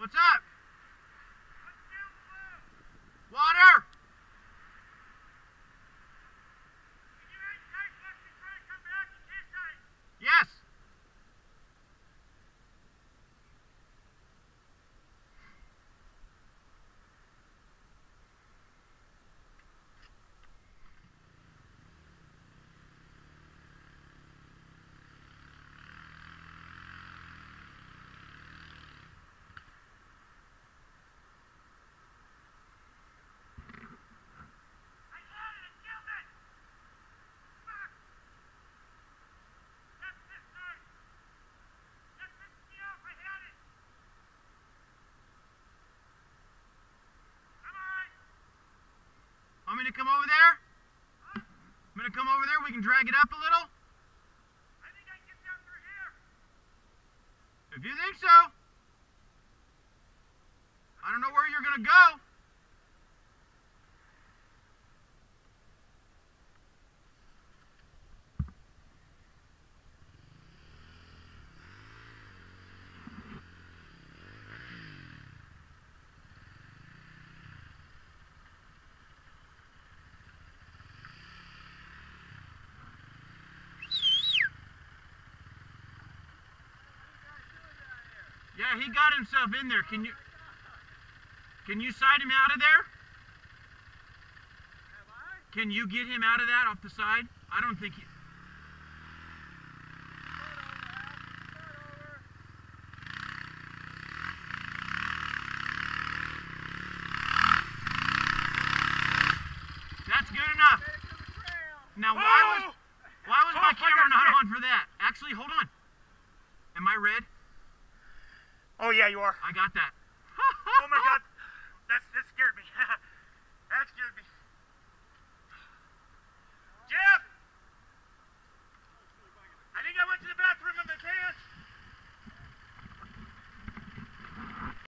What's up? Me to come over there? I'm gonna come over there. We can drag it up a little. If you think so. I don't know where you're gonna go. Yeah, he got himself in there. Can you can you side him out of there? Can you get him out of that off the side? I don't think he. That's good enough. Now why was why was my Oh, camera not on for that? Actually, hold on. Am I red? Oh yeah, you are. I got that. Oh my God.